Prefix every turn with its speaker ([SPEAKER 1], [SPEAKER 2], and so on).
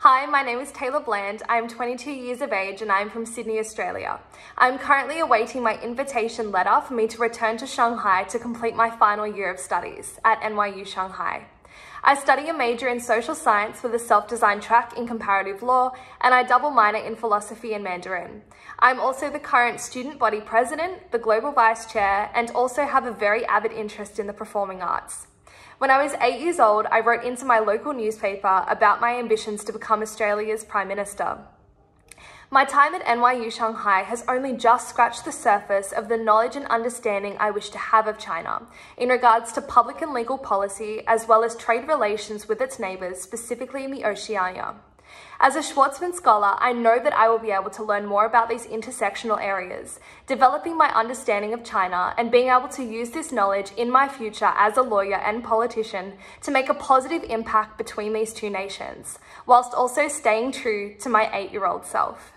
[SPEAKER 1] Hi, my name is Taylah Bland. I'm 22 years of age and I'm from Sydney, Australia. I'm currently awaiting my invitation letter for me to return to Shanghai to complete my final year of studies at NYU Shanghai. I study a major in social science with a self-designed track in comparative law, and I double minor in philosophy and Mandarin. I'm also the current student body president, the global vice chair, and also have a very avid interest in the performing arts. When I was eight years old, I wrote into my local newspaper about my ambitions to become Australia's Prime Minister. My time at NYU Shanghai has only just scratched the surface of the knowledge and understanding I wish to have of China in regards to public and legal policy, as well as trade relations with its neighbours, specifically in the Oceania. As a Schwarzman scholar, I know that I will be able to learn more about these intersectional areas, developing my understanding of China and being able to use this knowledge in my future as a lawyer and politician to make a positive impact between these two nations, whilst also staying true to my eight-year-old self.